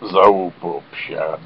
Заупу общат.